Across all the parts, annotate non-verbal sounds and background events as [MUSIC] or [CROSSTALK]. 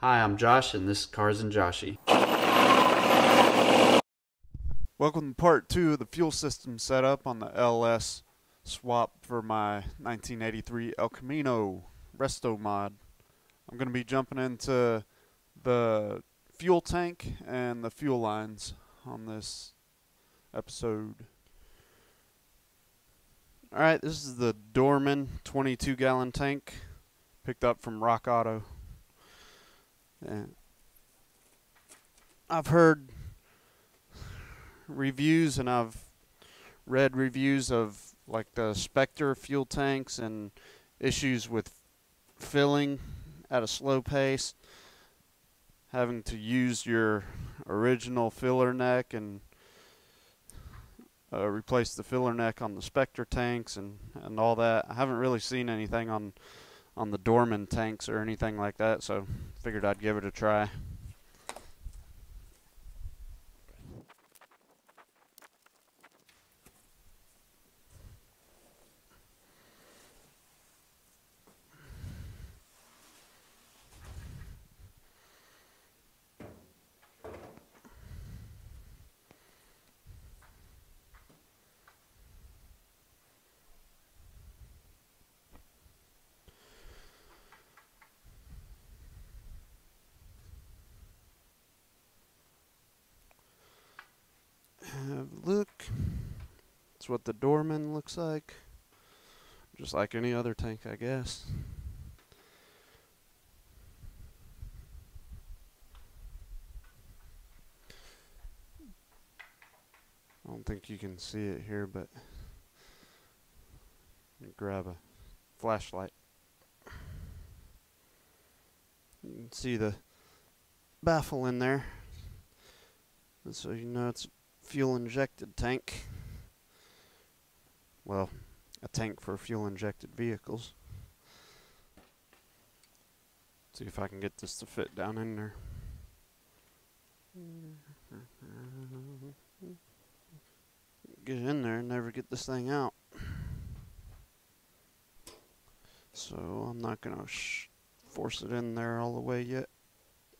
Hi, I'm Josh, and this is Cars and Joshee. Welcome to part two of the fuel system setup on the LS swap for my 1983 El Camino Resto mod. I'm going to be jumping into the fuel tank and the fuel lines on this episode. Alright, this is the Dorman 22 gallon tank picked up from Rock Auto. And I've heard reviews and I've read reviews of like the Spectra fuel tanks and issues with filling at a slow pace, having to use your original filler neck and uh, replace the filler neck on the Spectra tanks and, and all that. I haven't really seen anything on on the Dorman tanks or anything like that, so figured I'd give it a try. have a look. What the Dorman looks like. Just like any other tank, I guess. I don't think you can see it here, but grab a flashlight. You can see the baffle in there. So you know it's fuel injected tank. Well, a tank for fuel injected vehicles. See if I can get this to fit down in there. Get in there and never get this thing out. So I'm not going to force it in there all the way yet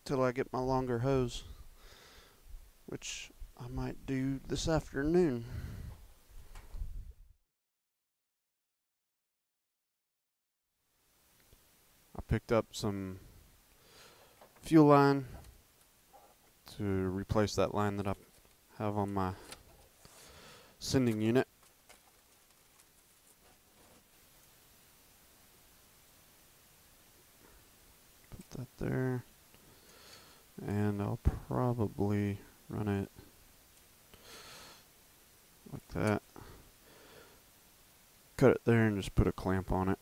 till I get my longer hose, which I might do this afternoon. Picked up some fuel line to replace that line that I have on my sending unit. Put that there. And I'll probably run it like that. Cut it there and just put a clamp on it.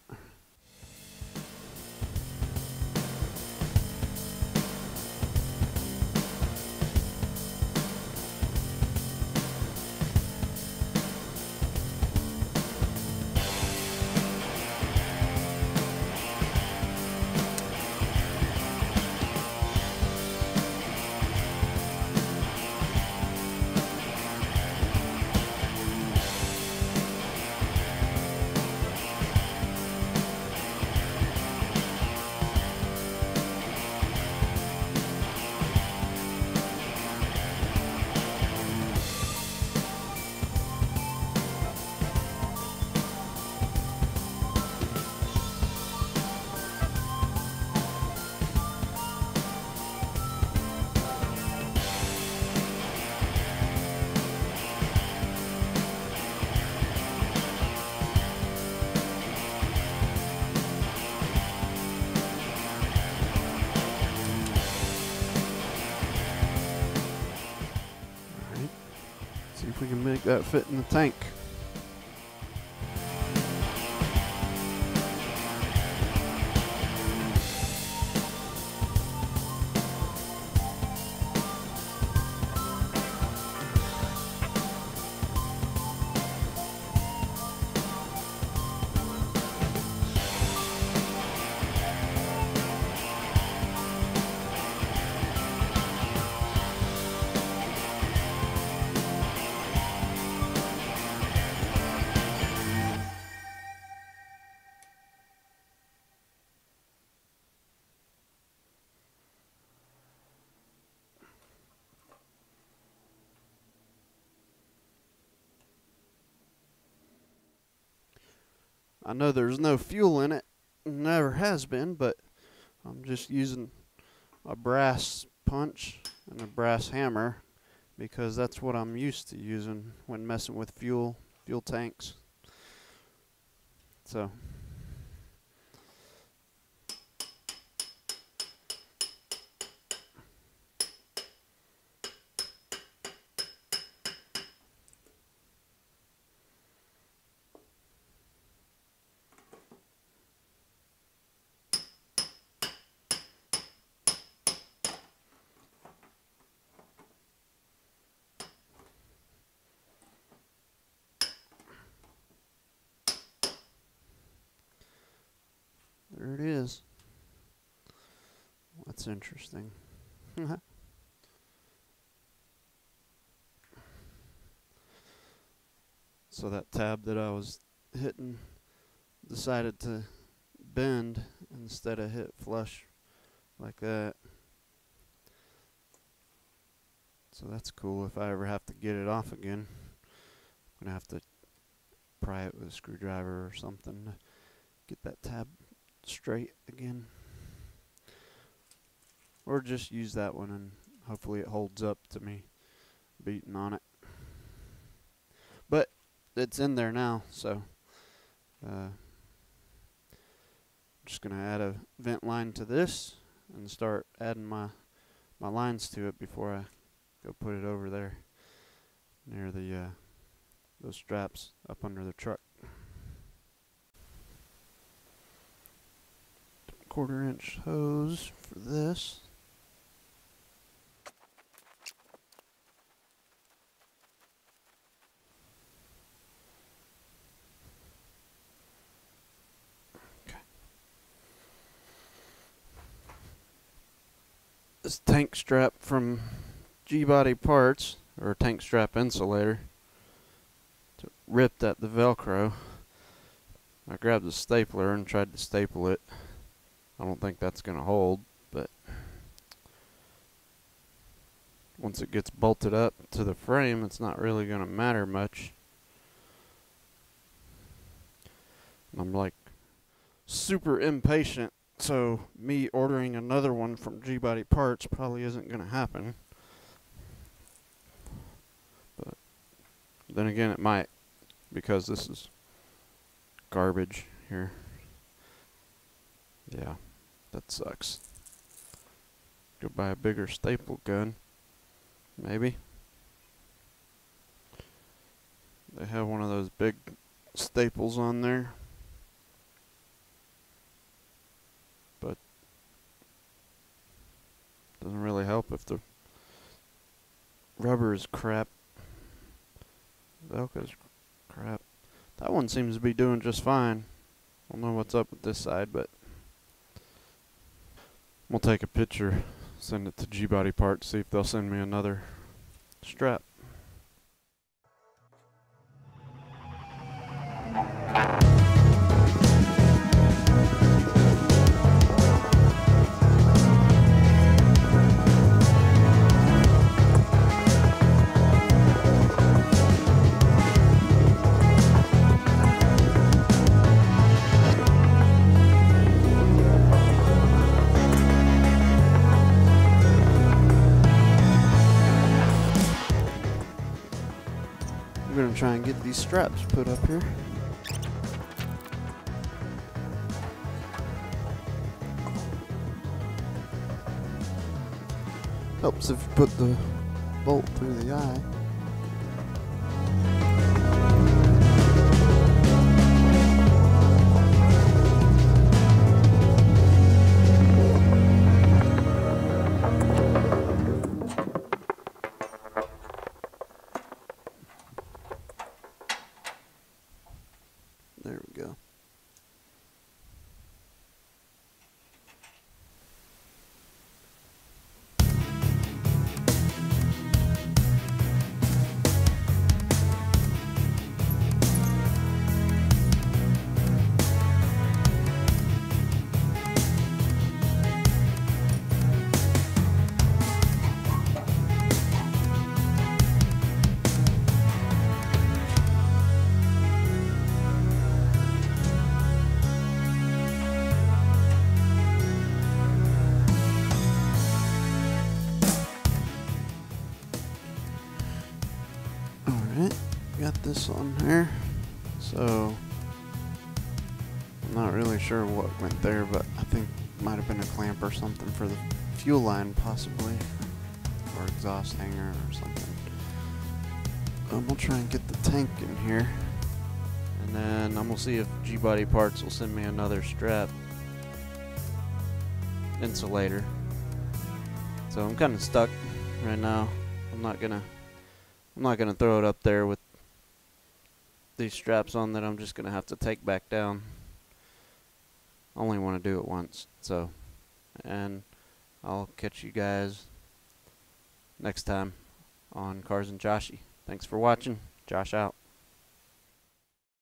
That fit in the tank. I know there's no fuel in it, never has been, but I'm just using a brass punch and a brass hammer because that's what I'm used to using when messing with fuel fuel tanks. So There it is. That's interesting. [LAUGHS] so that tab that I was hitting decided to bend instead of hit flush like that. So that's cool if I ever have to get it off again. I'm going to have to pry it with a screwdriver or something to get that tab straight again. Or just use that one and hopefully it holds up to me beating on it. But it's in there now, so uh, just gonna add a vent line to this and start adding my my lines to it before I go put it over there near the uh, those straps up under the truck. quarter inch hose for this. This tank strap from G-Body Parts, or tank strap insulator, ripped at the Velcro. I grabbed a stapler and tried to staple it. I don't think that's going to hold, but once it gets bolted up to the frame, it's not really going to matter much. I'm like super impatient, so me ordering another one from G-Body Parts probably isn't going to happen. But then again, it might, because this is garbage here. Yeah. That sucks. Go buy a bigger staple gun. Maybe. They have one of those big staples on there. But help if the rubber is crap. Velcro's crap. That one seems to be doing just fine. I don't know what's up with this side, but We'll take a picture, send it to G-Body Parts, see if they'll send me another strap. Try and get these straps put up here. Helps if you put the bolt through the eye. On here. So I'm not really sure what went there, but I think might have been a clamp or something for the fuel line, possibly, or exhaust hanger or something. Um, we'll try and get the tank in here, and then I'm gonna see if G-Body Parts will send me another strap insulator. So I'm kind of stuck right now. I'm not gonna I'm not gonna throw it up there with these straps on that I'm just gonna have to take back down. I only want to do it once, so and I'll catch you guys next time on Cars and Joshee. Thanks for watching. Josh out.